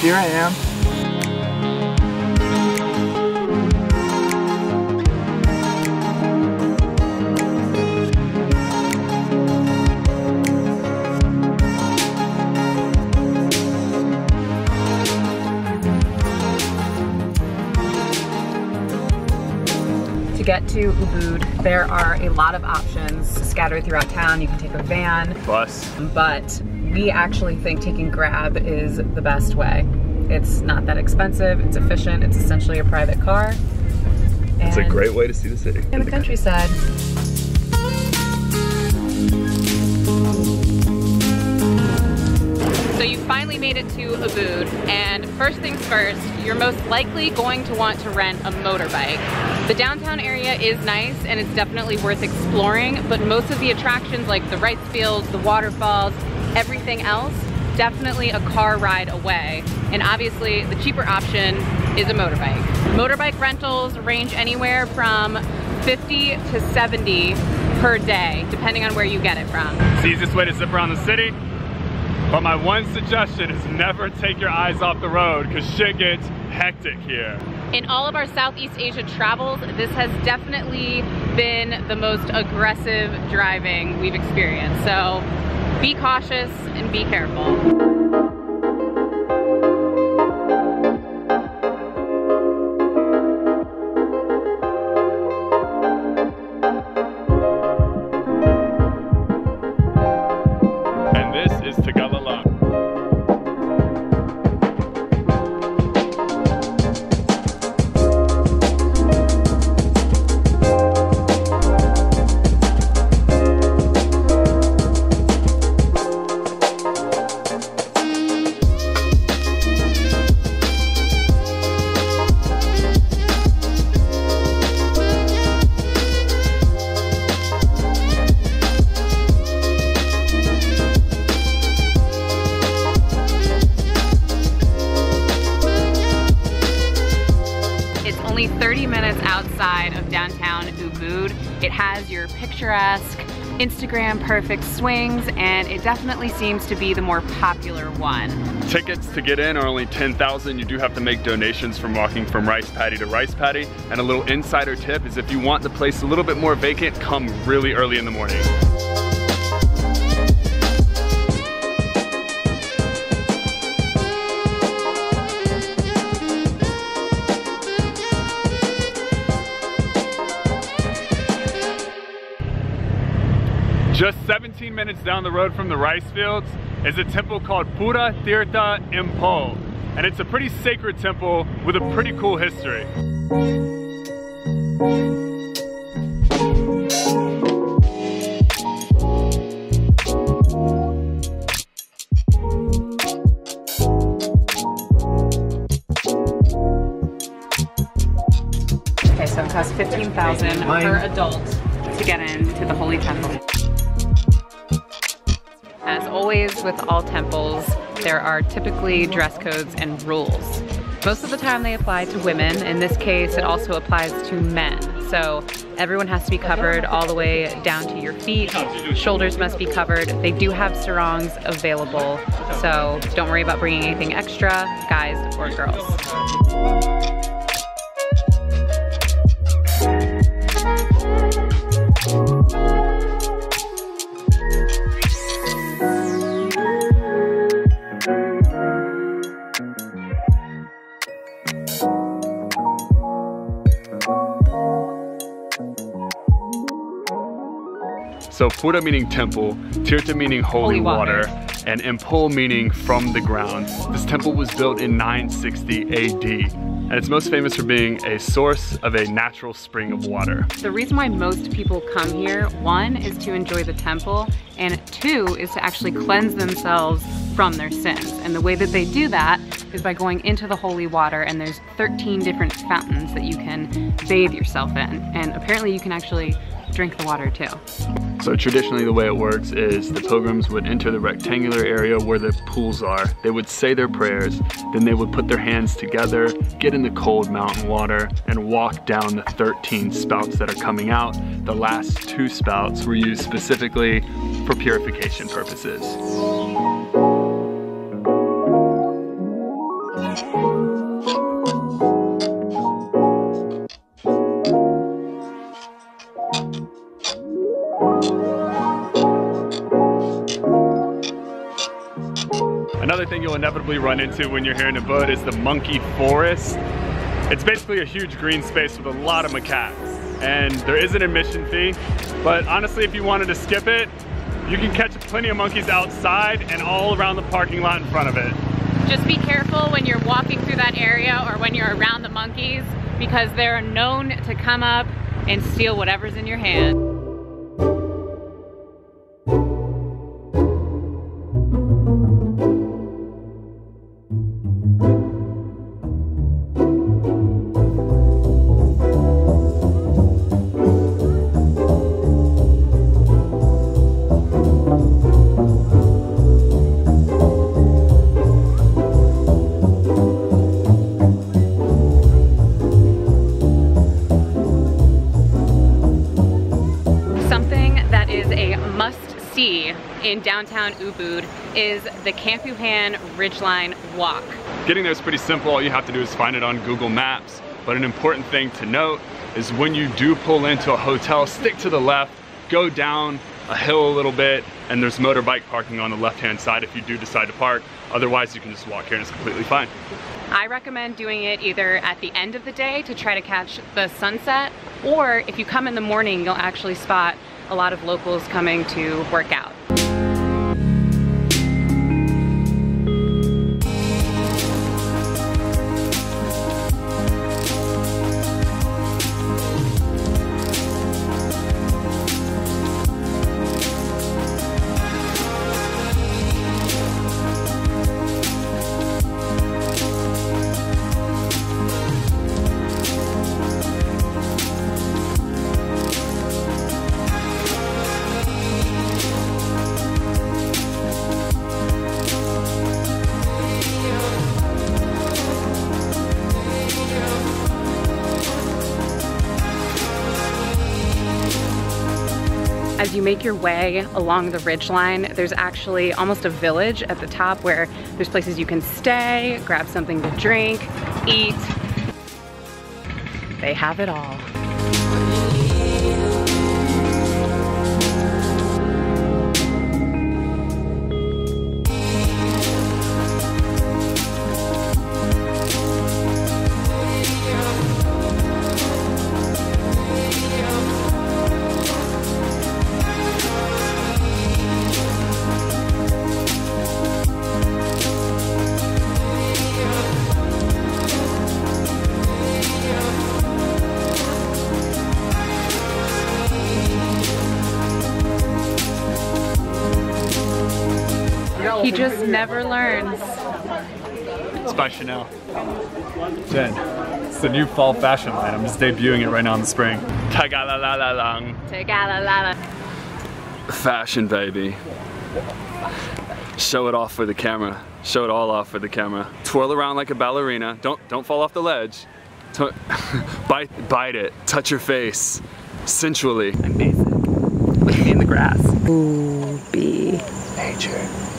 here I am. To get to Ubud, there are a lot of options scattered throughout town. You can take a van, Bus. but we actually think taking Grab is the best way. It's not that expensive, it's efficient, it's essentially a private car. It's a great way to see the city. in the countryside. So you finally made it to Ubud, and first things first, you're most likely going to want to rent a motorbike. The downtown area is nice and it's definitely worth exploring, but most of the attractions like the rice fields, the waterfalls, everything else, definitely a car ride away. And obviously the cheaper option is a motorbike. Motorbike rentals range anywhere from 50 to 70 per day, depending on where you get it from. It's the easiest way to zip around the city. But my one suggestion is never take your eyes off the road because shit gets hectic here. In all of our Southeast Asia travels, this has definitely been the most aggressive driving we've experienced. So be cautious and be careful. It has your picturesque, Instagram perfect swings, and it definitely seems to be the more popular one. Tickets to get in are only 10,000. You do have to make donations from walking from rice paddy to rice paddy. And a little insider tip is if you want the place a little bit more vacant, come really early in the morning. 17 minutes down the road from the rice fields is a temple called Pura Tirtha Empul. And it's a pretty sacred temple with a pretty cool history. Okay, so it costs 15000 per adult to get into the Holy Temple. As always with all temples, there are typically dress codes and rules. Most of the time they apply to women. In this case, it also applies to men. So everyone has to be covered all the way down to your feet. Shoulders must be covered. They do have sarongs available, so don't worry about bringing anything extra, guys or girls. So Pura meaning temple, Tirtha meaning holy, Holy water. water, and Empul meaning from the ground. This temple was built in 960 AD, and it's most famous for being a source of a natural spring of water. The reason why most people come here, one, is to enjoy the temple, and two, is to actually cleanse themselves from their sins. And the way that they do that is by going into the holy water, and there's 13 different fountains that you can bathe yourself in. And apparently you can actually drink the water too. So traditionally the way it works is the pilgrims would enter the rectangular area where the pools are. They would say their prayers, then they would put their hands together, get in the cold mountain water, and walk down the 13 spouts that are coming out. The last two spouts were used specifically for purification purposes. Inevitably run into when you're here in Ubud is the monkey forest. It's basically a huge green space with a lot of macaques. And there is an admission fee, but honestly, if you wanted to skip it, you can catch plenty of monkeys outside and all around the parking lot in front of it. Just be careful when you're walking through that area or when you're around the monkeys because they're known to come up and steal whatever's in your hand. In downtown Ubud is the Campuhan Ridgeline Walk. Getting there is pretty simple. All you have to do is find it on Google Maps. But an important thing to note is when you do pull into a hotel, stick to the left, go down a hill a little bit, and there's motorbike parking on the left-hand side if you do decide to park. Otherwise, you can just walk here and it's completely fine. I recommend doing it either at the end of the day to try to catch the sunset, or if you come in the morning, you'll actually spot a lot of locals coming to work out. As you make your way along the ridgeline, there's actually almost a village at the top where there's places you can stay, grab something to drink, eat. They have it all. He just never learns. It's by Chanel. Jen, it's the new fall fashion line. I'm just debuting it right now in the spring. Tagalalalang. Tagalala. Fashion, baby. Show it off for the camera. Show it all off for the camera. Twirl around like a ballerina. Don't don't fall off the ledge. bite bite it. Touch your face. Sensually. I'm basic. Look at me in the grass. Ooh, be Nature.